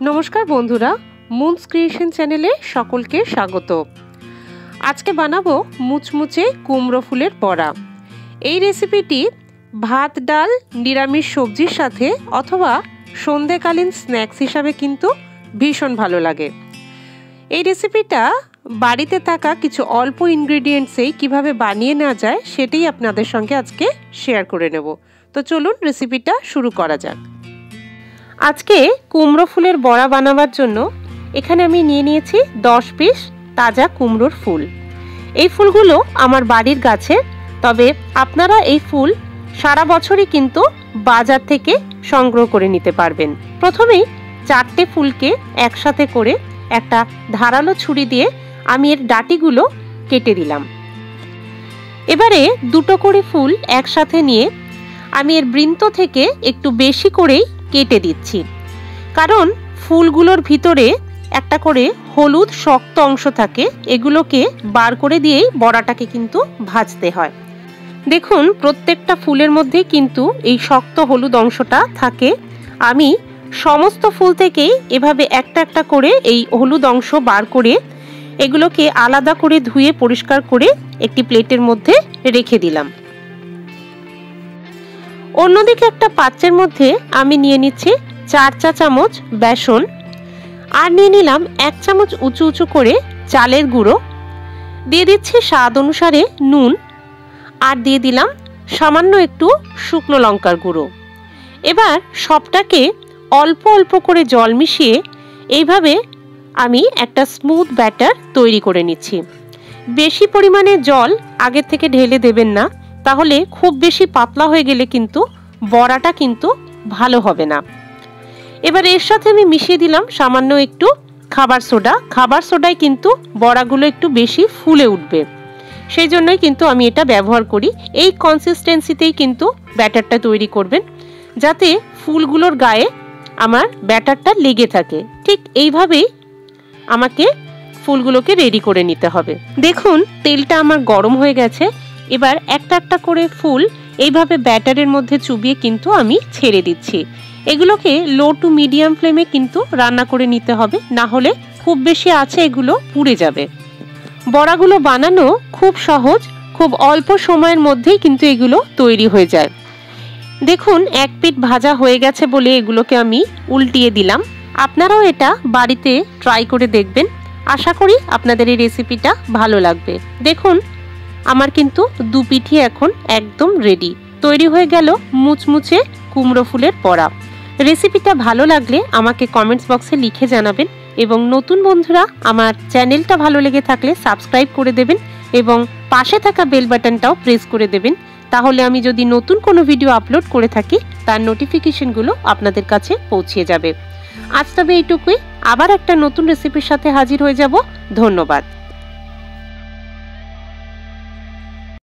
নমস্কার বন্ধুরা moons creation চ্যানেলে সকলকে স্বাগত। আজকে বানাবো মুচমুচে কুমড়ো ফুলের বড়া। এই রেসিপিটি ভাত, ডাল, নিরামিষ সবজির সাথে অথবা সন্ধেকালীন স্ন্যাক্স হিসাবে কিন্তু ভীষণ ভালো লাগে। এই রেসিপিটা বাড়িতে থাকা কিছু অল্প ইনগ্রিডিয়েন্টসেই কীভাবে বানিয়ে নেওয়া যায় সেটাই আপনাদের সঙ্গে আজকে শেয়ার করে নেব। তো চলুন রেসিপিটা শুরু করা যাক। আজকে কুমড়ো ফুলের বড়া বানাবার জন্য এখানে আমি নিয়ে নিয়েছি দশ পিস তাজা কুমড়োর ফুল। এই ফুলগুলো আমার বাড়ির গাছে, তবে আপনারা এই ফুল সারা বছরই কিন্তু বাজার থেকে সংগ্রহ করে নিতে পারবেন। প্রথমেই চারটে ফুলকে একসাথে করে একটা ধারালো ছুরি দিয়ে আমি এর ডাটিগুলো কেটে দিলাম। এবারে দুটো করে ফুল একসাথে নিয়ে আমি এর বৃন্ত থেকে একটু বেশি করেই কেটে দিচ্ছি। কারণ ফুলগুলোর ভিতরে একটা করে হলুদ শক্ত অংশ থাকে, এগুলোকে বার করে দিয়েই বড়াটাকে কিন্তু ভাজতে হয়। দেখুন, প্রত্যেকটা ফুলের মধ্যে কিন্তু এই শক্ত হলুদ অংশটা থাকে। আমি সমস্ত ফুল থেকেই এভাবে একটা একটা করে এই হলুদ অংশ বার করে এগুলোকে আলাদা করে ধুয়ে পরিষ্কার করে একটি প্লেটের মধ্যে রেখে দিলাম। অন্যদিকে একটা পাত্রের মধ্যে আমি নিয়ে নিচ্ছি চার চা চামচ বেসন আর নিয়ে নিলাম এক চামচ উঁচু উঁচু করে চালের গুঁড়ো। দিয়ে দিচ্ছি স্বাদ অনুসারে নুন আর দিয়ে দিলাম সামান্য একটু শুকনো লঙ্কার গুঁড়ো। এবার সবটাকে অল্প অল্প করে জল মিশিয়ে এইভাবে আমি একটা স্মুথ ব্যাটার তৈরি করে নিচ্ছি। বেশি পরিমাণে জল আগের থেকে ঢেলে দেবেন না। তাহলে খুব বেশি পাতলা হয়ে গেলে কিন্তু বড়াটা কিন্তু ভালো হবে না। এবার এর সাথে আমি মিশিয়ে দিলাম সামান্য একটু খাবার সোডা। খাবার সোডায় কিন্তু বড়াগুলো একটু বেশি ফুলে উঠবে। সেই জন্যই কিন্তু আমি এটা ব্যবহার করি। এই কনসিস্টেন্সিতেই কিন্তু ব্যাটারটা তৈরি করবেন, যাতে ফুলগুলোর গায়ে আমার ব্যাটারটা লেগে থাকে। ঠিক এইভাবেই আমাকে ফুলগুলোকে রেডি করে নিতে হবে। দেখুন, তেলটা আমার গরম হয়ে গেছে। এবার একটা একটা করে ফুল এইভাবে ব্যাটারের মধ্যে চুবিয়ে কিন্তু আমি ছেড়ে দিচ্ছি। এগুলোকে লো টু মিডিয়াম ফ্লেমে কিন্তু রান্না করে নিতে হবে, না হলে খুব বেশি আছে এগুলো পুড়ে যাবে। বড়াগুলো বানানো খুব সহজ, খুব অল্প সময়ের মধ্যেই কিন্তু এগুলো তৈরি হয়ে যায়। দেখুন, এক পিঠ ভাজা হয়ে গেছে বলে এগুলোকে আমি উল্টিয়ে দিলাম। আপনারাও এটা বাড়িতে ট্রাই করে দেখবেন। আশা করি আপনাদের এই রেসিপিটা ভালো লাগবে। দেখুন আমার কিন্তু দু পিঠি এখন একদম রেডি তৈরি হয়ে গেল মুচমুচে কুমড়ো ফুলের পড়া। রেসিপিটা ভালো লাগলে আমাকে কমেন্টস বক্সে লিখে জানাবেন এবং নতুন বন্ধুরা আমার চ্যানেলটা ভালো লেগে থাকলে সাবস্ক্রাইব করে দেবেন এবং পাশে থাকা বেল বাটনটাও প্রেস করে দেবেন। তাহলে আমি যদি নতুন কোনো ভিডিও আপলোড করে থাকি, তার নোটিফিকেশনগুলো আপনাদের কাছে পৌঁছে যাবে। আজ তবে এইটুকুই। আবার একটা নতুন রেসিপির সাথে হাজির হয়ে যাব। ধন্যবাদ।